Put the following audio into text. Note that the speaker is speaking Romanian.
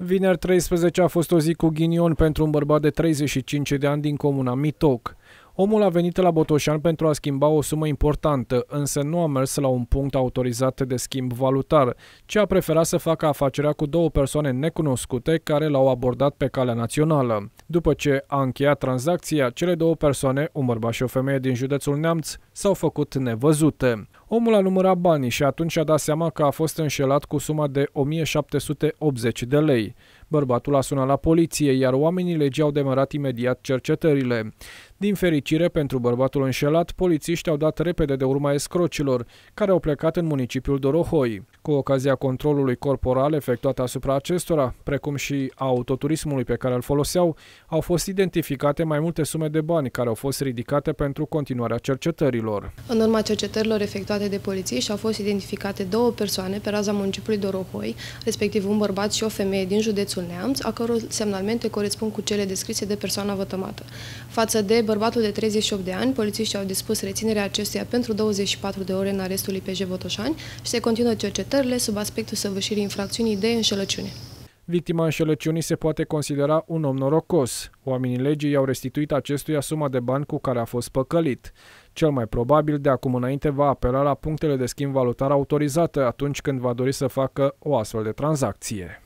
Vineri 13 a fost o zi cu ghinion pentru un bărbat de 35 de ani din comuna Mitoc. Omul a venit la Botoșan pentru a schimba o sumă importantă, însă nu a mers la un punct autorizat de schimb valutar, ci a preferat să facă afacerea cu două persoane necunoscute care l-au abordat pe calea națională. După ce a încheiat tranzacția, cele două persoane, un bărbat și o femeie din județul Neamț, s-au făcut nevăzute. Omul a numărat banii și atunci a dat seama că a fost înșelat cu suma de 1780 de lei. Bărbatul a sunat la poliție, iar oamenii legii au demarat imediat cercetările. Din fericire pentru bărbatul înșelat, polițiștii au dat repede de urma escrocilor, care au plecat în municipiul Dorohoi. Cu ocazia controlului corporal efectuat asupra acestora, precum și a autoturismului pe care îl foloseau, au fost identificate mai multe sume de bani care au fost ridicate pentru continuarea cercetărilor. În urma cercetărilor efectuate de polițiști au fost identificate două persoane pe raza municipiului Dorohoi, respectiv un bărbat și o femeie din județul Neamț, a căror semnalmente corespund cu cele descrise de persoana vătămată. Față de bărbatul de 38 de ani, polițiștii au dispus reținerea acestuia pentru 24 de ore în arestul IPJ Botoșani și se continuă cercetările sub aspectul săvârșirii infracțiunii de înșelăciune. Victima înșelăciunii se poate considera un om norocos. Oamenii legii i-au restituit acestuia suma de bani cu care a fost păcălit. Cel mai probabil de acum înainte va apela la punctele de schimb valutar autorizate atunci când va dori să facă o astfel de tranzacție.